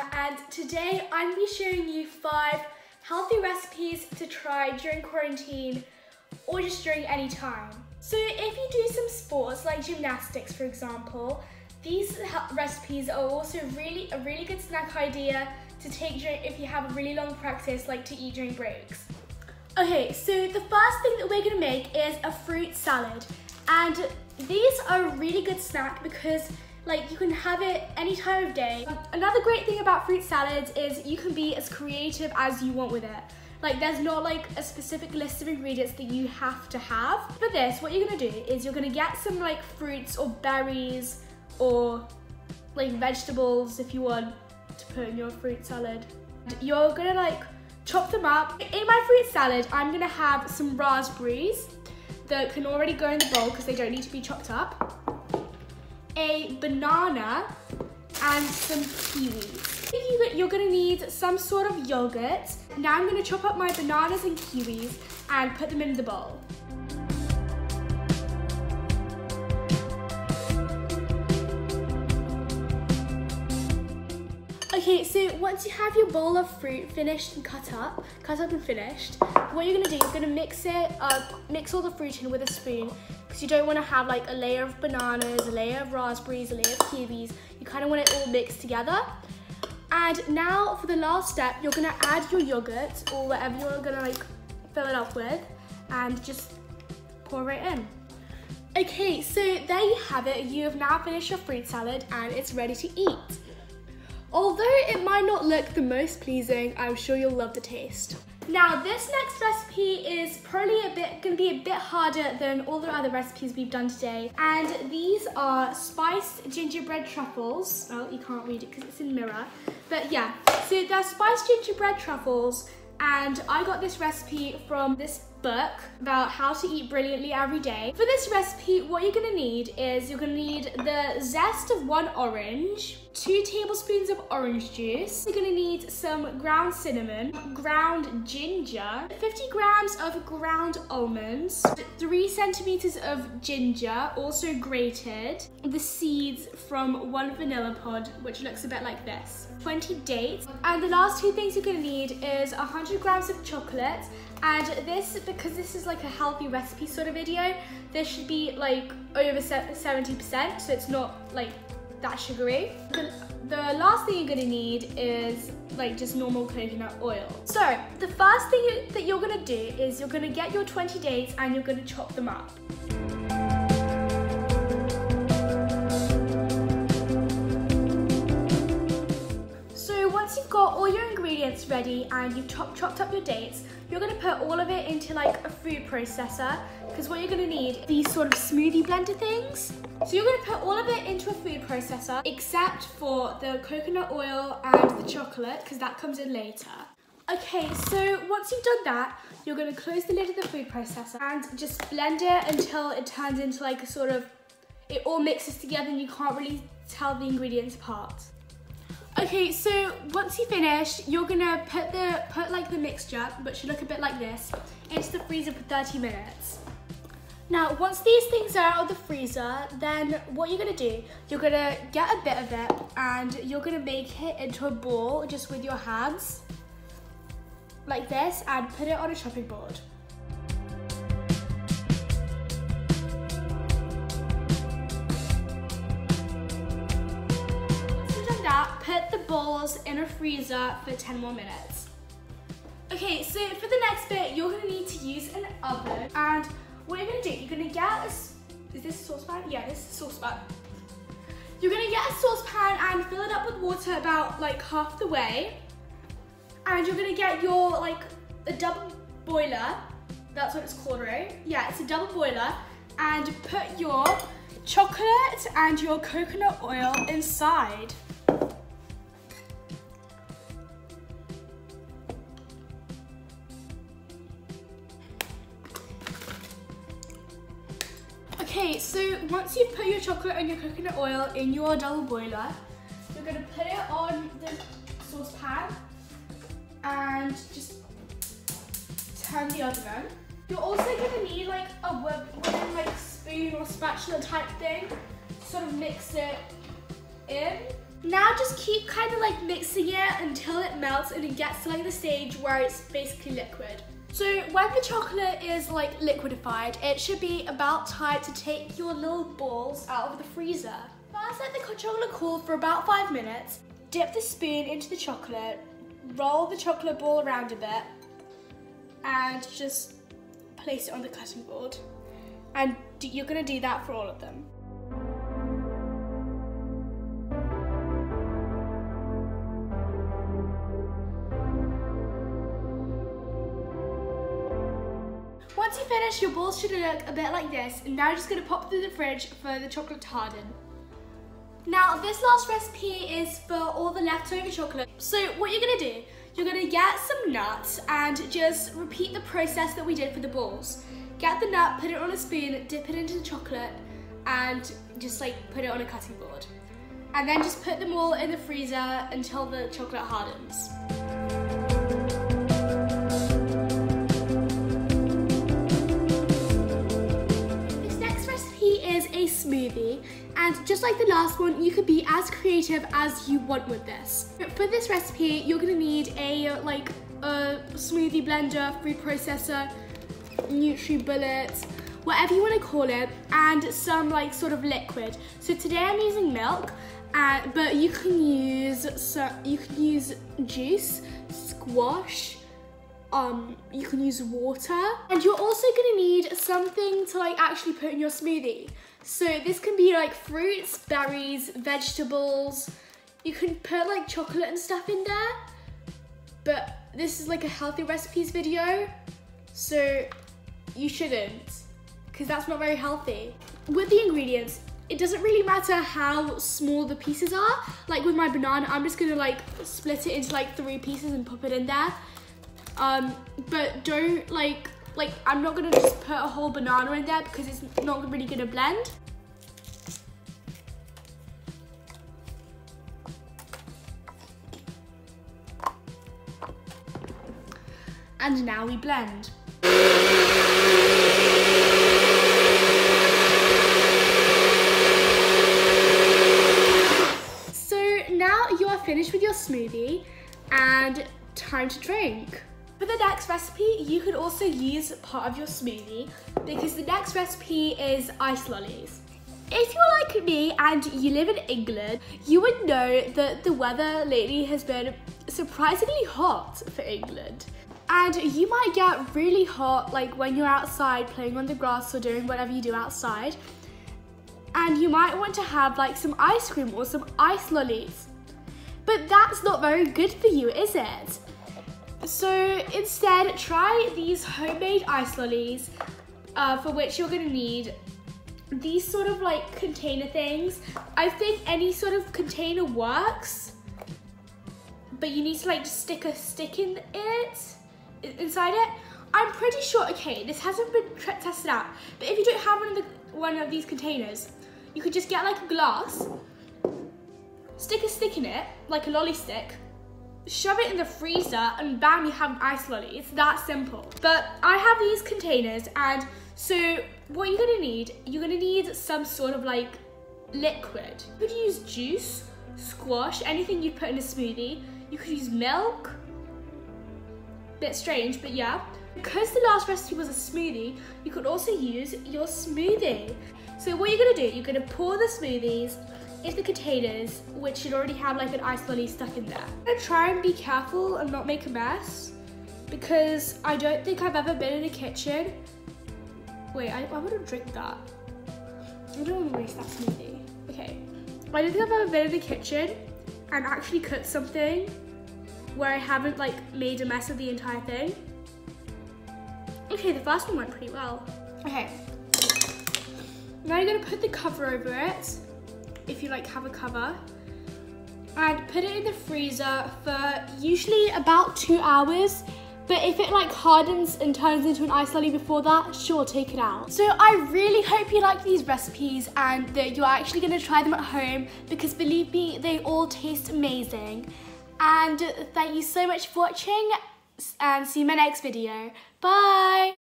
Anna and today I'm going to be showing you five healthy recipes to try during quarantine or just during any time. So if you do some sports like gymnastics for example, these recipes are also really a really good snack idea to take during, if you have a really long practice like to eat during breaks. Okay, so the first thing that we're gonna make is a fruit salad. And these are a really good snack because like you can have it any time of day. Another great thing about fruit salads is you can be as creative as you want with it. Like there's not like a specific list of ingredients that you have to have. For this, what you're gonna do is you're gonna get some like fruits or berries or like vegetables if you want to put in your fruit salad. You're gonna like chop them up. In my fruit salad, I'm gonna have some raspberries that can already go in the bowl because they don't need to be chopped up a banana and some kiwis. You're gonna need some sort of yogurt. Now I'm gonna chop up my bananas and kiwis and put them in the bowl. Okay, so once you have your bowl of fruit finished and cut up, cut up and finished, what you're gonna do, you're gonna mix it up, mix all the fruit in with a spoon, because you don't wanna have like a layer of bananas, a layer of raspberries, a layer of kiwis. You kinda want it all mixed together. And now for the last step, you're gonna add your yogurt or whatever you're gonna like fill it up with and just pour it in. Okay, so there you have it. You have now finished your fruit salad and it's ready to eat. Although it might not look the most pleasing, I'm sure you'll love the taste. Now this next recipe is probably a bit gonna be a bit harder than all the other recipes we've done today. And these are spiced gingerbread truffles. Well, you can't read it because it's in mirror. But yeah, so they're spiced gingerbread truffles and I got this recipe from this book about how to eat brilliantly every day. For this recipe, what you're gonna need is you're gonna need the zest of one orange, two tablespoons of orange juice. You're gonna need some ground cinnamon, ground ginger, 50 grams of ground almonds, three centimeters of ginger, also grated, the seeds from one vanilla pod, which looks a bit like this, 20 dates, and the last two things you're gonna need is 100 grams of chocolate, and this, because this is like a healthy recipe sort of video, this should be like over 70%, so it's not like that sugary. The, last thing you're gonna need is like just normal coconut oil. So the first thing you, that you're gonna do is you're gonna get your 20 dates and you're gonna chop them up. Once you've got all your ingredients ready and you've chop, chopped up your dates, you're gonna put all of it into like a food processor because what you're gonna need, these sort of smoothie blender things. So you're gonna put all of it into a food processor except for the coconut oil and the chocolate because that comes in later. Okay, so once you've done that, you're gonna close the lid of the food processor and just blend it until it turns into like a sort of, it all mixes together and you can't really tell the ingredients apart. Okay, so once you finish, you're gonna put the put like the mixture, but should look a bit like this, into the freezer for 30 minutes. Now, once these things are out of the freezer, then what you're gonna do, you're gonna get a bit of it and you're gonna make it into a ball just with your hands, like this, and put it on a chopping board. The bowls in a freezer for 10 more minutes. Okay, so for the next bit, you're gonna need to use an oven. And what you're gonna do, you're gonna get a, is this a saucepan? Yeah, this is a saucepan. You're gonna get a saucepan and fill it up with water about like half the way. And you're gonna get your like a double boiler. That's what it's called, right? Yeah, it's a double boiler. And put your chocolate and your coconut oil inside. Okay, so once you've put your chocolate and your coconut oil in your double boiler, you're gonna put it on the saucepan and just turn the oven on. You're also gonna need like a wooden like spoon or spatula type thing sort of mix it in. Now just keep kind of like mixing it until it melts and it gets to like the stage where it's basically liquid. So when the chocolate is like liquidified, it should be about time to take your little balls out of the freezer. First let the chocolate cool for about five minutes. Dip the spoon into the chocolate, roll the chocolate ball around a bit, and just place it on the cutting board. And you're gonna do that for all of them. Once you finish, your balls should look a bit like this. And now you're just gonna pop through the fridge for the chocolate to harden. Now, this last recipe is for all the leftover chocolate. So what you're gonna do, you're gonna get some nuts and just repeat the process that we did for the balls. Get the nut, put it on a spoon, dip it into the chocolate, and just like put it on a cutting board. And then just put them all in the freezer until the chocolate hardens. Smoothie and just like the last one you could be as creative as you want with this. For this recipe you're gonna need a like a smoothie blender, food processor, NutriBullet, whatever you want to call it and some like sort of liquid. So today I'm using milk uh, but you can use so you can use juice, squash, um, you can use water and you're also gonna need something to like actually put in your smoothie. So this can be like fruits, berries, vegetables. You can put like chocolate and stuff in there, but this is like a healthy recipes video, so you shouldn't, because that's not very healthy. With the ingredients, it doesn't really matter how small the pieces are. Like with my banana, I'm just gonna like split it into like three pieces and pop it in there. Um, but don't like like I'm not gonna just put a whole banana in there because it's not really gonna blend. And now we blend. So now you are finished with your smoothie and time to drink. For the next recipe, you could also use part of your smoothie because the next recipe is ice lollies. If you're like me and you live in England, you would know that the weather lately has been surprisingly hot for England. And you might get really hot like when you're outside playing on the grass or doing whatever you do outside. And you might want to have like some ice cream or some ice lollies. But that's not very good for you, is it? So instead, try these homemade ice lollies, uh, for which you're gonna need these sort of like container things. I think any sort of container works, but you need to like stick a stick in it, inside it. I'm pretty sure, okay, this hasn't been tested out, but if you don't have one of, the, one of these containers, you could just get like a glass, stick a stick in it, like a lolly stick, shove it in the freezer and bam, you have an ice lolly. It's that simple. But I have these containers and so what you're gonna need, you're gonna need some sort of like liquid. You could use juice, squash, anything you'd put in a smoothie. You could use milk. Bit strange, but yeah. Because the last recipe was a smoothie, you could also use your smoothie. So what you're gonna do, you're gonna pour the smoothies is the containers, which should already have like an ice lolly stuck in there. I'm gonna try and be careful and not make a mess because I don't think I've ever been in a kitchen. Wait, I, I wanna drink that. I don't wanna waste that smoothie. Okay, I don't think I've ever been in the kitchen and actually cooked something where I haven't like made a mess of the entire thing. Okay, the first one went pretty well. Okay, now you're gonna put the cover over it if you like have a cover. And put it in the freezer for usually about two hours. But if it like hardens and turns into an ice lolly before that, sure, take it out. So I really hope you like these recipes and that you're actually gonna try them at home because believe me, they all taste amazing. And thank you so much for watching and see you in my next video. Bye!